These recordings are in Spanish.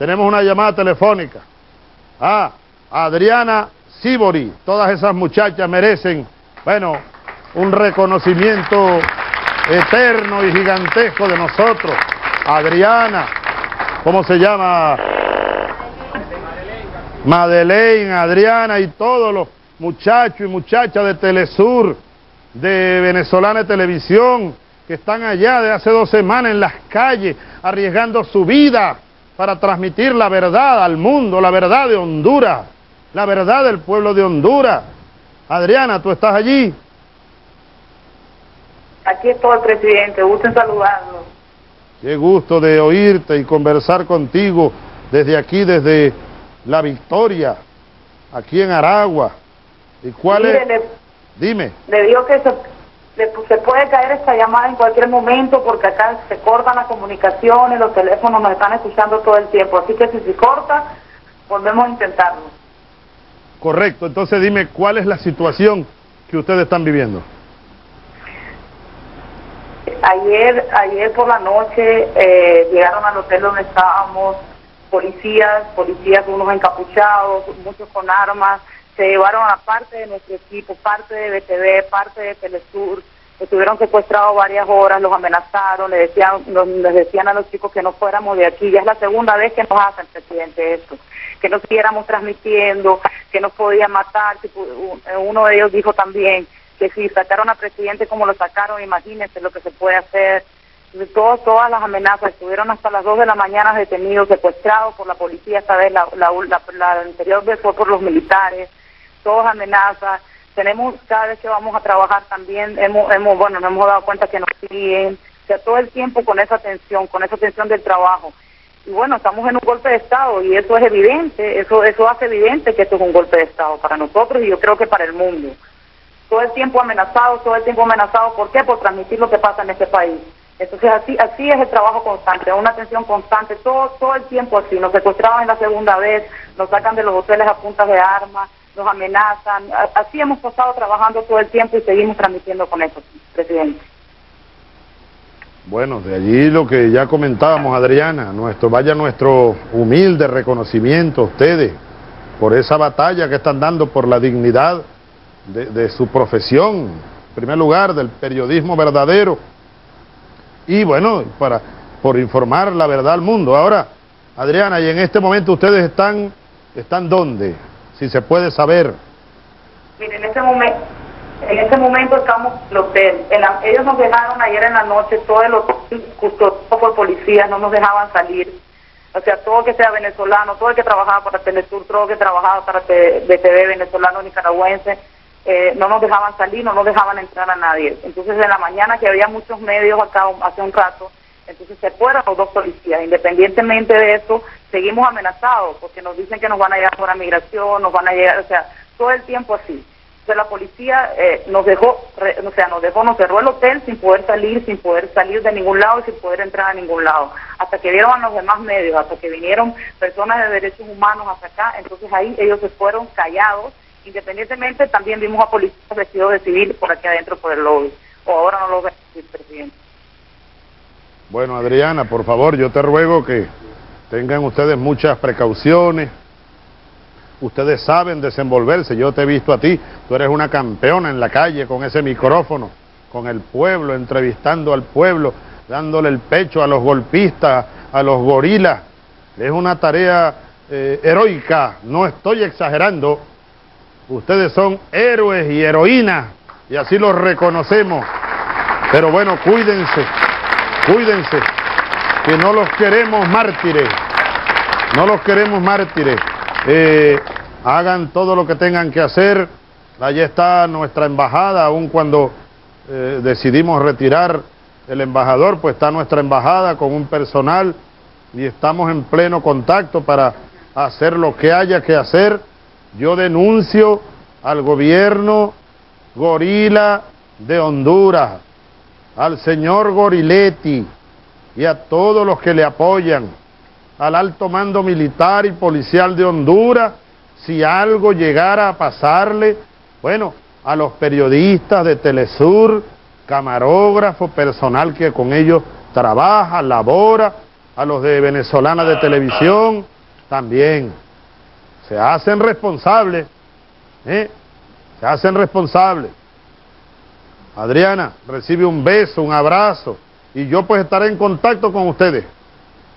tenemos una llamada telefónica. Ah, Adriana Sibori, todas esas muchachas merecen, bueno, un reconocimiento eterno y gigantesco de nosotros. Adriana, ¿cómo se llama? Madeleine, Adriana y todos los muchachos y muchachas de Telesur, de Venezolana Televisión, que están allá de hace dos semanas en las calles, arriesgando su vida para transmitir la verdad al mundo, la verdad de Honduras, la verdad del pueblo de Honduras. Adriana, ¿tú estás allí? Aquí estoy, presidente. Gusto en saludarlo. Qué gusto de oírte y conversar contigo desde aquí, desde La Victoria, aquí en Aragua. ¿Y cuál Mire, es? le- Dime. Le digo que se, se puede caer esta llamada en cualquier momento porque acá se cortan las comunicaciones, los teléfonos nos están escuchando todo el tiempo. Así que si se corta, volvemos a intentarlo. Correcto. Entonces dime cuál es la situación que ustedes están viviendo. Ayer, ayer por la noche eh, llegaron al hotel donde estábamos policías, policías unos encapuchados, muchos con armas, se llevaron a parte de nuestro equipo, parte de BTV, parte de Telesur, estuvieron secuestrados varias horas, los amenazaron, le decían, los- les decían a los chicos que no fuéramos de aquí, ya es la segunda vez que nos hacen, presidente, esto, que no siguiéramos transmitiendo, que nos podían matar, uno de ellos dijo también que si sacaron a presidente como lo sacaron, imagínense lo que se puede hacer. Todos, todas las amenazas, estuvieron hasta las 2 de la mañana detenidos, secuestrados por la policía, esta vez la, la, la, la anterior vez fue por los militares, todas amenazas. Tenemos, cada vez que vamos a trabajar también, hemos, hemos bueno, nos hemos dado cuenta que nos siguen, o sea, todo el tiempo con esa tensión, con esa tensión del trabajo. Y bueno, estamos en un golpe de Estado y eso es evidente, eso, eso hace evidente que esto es un golpe de Estado para nosotros y yo creo que para el mundo todo el tiempo amenazados, todo el tiempo amenazados. ¿Por qué? Por transmitir lo que pasa en este país. Entonces así así es el trabajo constante, una atención constante, todo todo el tiempo así. Nos secuestraban la segunda vez, nos sacan de los hoteles a puntas de armas, nos amenazan. Así hemos pasado trabajando todo el tiempo y seguimos transmitiendo con eso, presidente. Bueno, de allí lo que ya comentábamos, Adriana, nuestro, vaya nuestro humilde reconocimiento a ustedes por esa batalla que están dando por la dignidad de, de su profesión, en primer lugar, del periodismo verdadero, y bueno, para, por informar la verdad al mundo. Ahora, Adriana, y en este momento ustedes están, ¿están dónde? Si se puede saber. Mire, en este momento, en este momento estamos en el hotel. En la- ellos nos dejaron ayer en la noche todo el hotel custodiado por policías, no nos dejaban salir. O sea, todo que sea venezolano, todo el que trabajaba para Telesur, todo el que trabajaba para BTV venezolano, nicaragüense, eh, no nos dejaban salir, no nos dejaban entrar a nadie. Entonces, en la mañana que había muchos medios acá hace un rato, entonces se fueron los dos policías. Independientemente de eso, seguimos amenazados porque nos dicen que nos van a llegar por la migración, nos van a llegar, o sea, todo el tiempo así. Entonces la policía eh, nos dejó, re- o sea, nos dejó, nos cerró el hotel sin poder salir, sin poder salir de ningún lado y sin poder entrar a ningún lado. Hasta que vieron a los demás medios, hasta que vinieron personas de derechos humanos hasta acá, entonces ahí ellos se fueron callados. Independientemente, también vimos a policías vestidos de civil por aquí adentro por el lobby. O ahora no lo ven, presidente. Bueno, Adriana, por favor, yo te ruego que tengan ustedes muchas precauciones. Ustedes saben desenvolverse. Yo te he visto a ti. Tú eres una campeona en la calle con ese micrófono, con el pueblo, entrevistando al pueblo, dándole el pecho a los golpistas, a los gorilas. Es una tarea eh, heroica. No estoy exagerando. Ustedes son héroes y heroínas y así los reconocemos. Pero bueno, cuídense, cuídense, que no los queremos mártires, no los queremos mártires. Eh, hagan todo lo que tengan que hacer. Allí está nuestra embajada, aun cuando eh, decidimos retirar el embajador, pues está nuestra embajada con un personal y estamos en pleno contacto para hacer lo que haya que hacer. Yo denuncio al gobierno gorila de Honduras, al señor Goriletti y a todos los que le apoyan, al alto mando militar y policial de Honduras, si algo llegara a pasarle, bueno, a los periodistas de Telesur, camarógrafo, personal que con ellos trabaja, labora, a los de Venezolana de Televisión, también. Se hacen responsables, ¿eh? Se hacen responsables. Adriana, recibe un beso, un abrazo, y yo pues estaré en contacto con ustedes,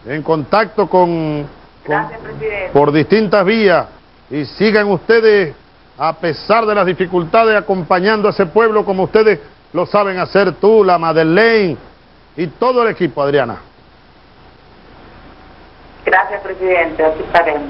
en contacto con, con Gracias, presidente. por distintas vías, y sigan ustedes, a pesar de las dificultades, acompañando a ese pueblo como ustedes lo saben hacer tú, la Madeleine y todo el equipo, Adriana. Gracias, presidente. Así estaremos.